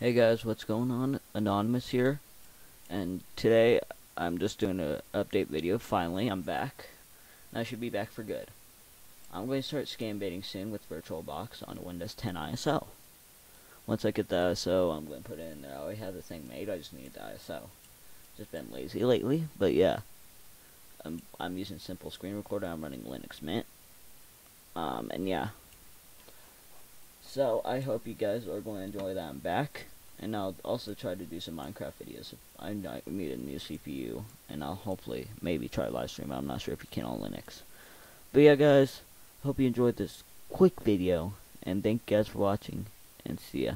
Hey guys, what's going on? Anonymous here, and today I'm just doing a update video. Finally, I'm back. And I should be back for good. I'm going to start scam baiting soon with VirtualBox on Windows 10 ISO. Once I get the ISO, I'm going to put it in there. I already have the thing made. I just need the ISO. Just been lazy lately, but yeah. I'm I'm using Simple Screen Recorder. I'm running Linux Mint. Um, and yeah. So I hope you guys are going to enjoy that I'm back. And I'll also try to do some Minecraft videos. I, need a new CPU, and I'll hopefully maybe try live stream. I'm not sure if you can on Linux. But yeah, guys, hope you enjoyed this quick video, and thank you guys for watching, and see ya.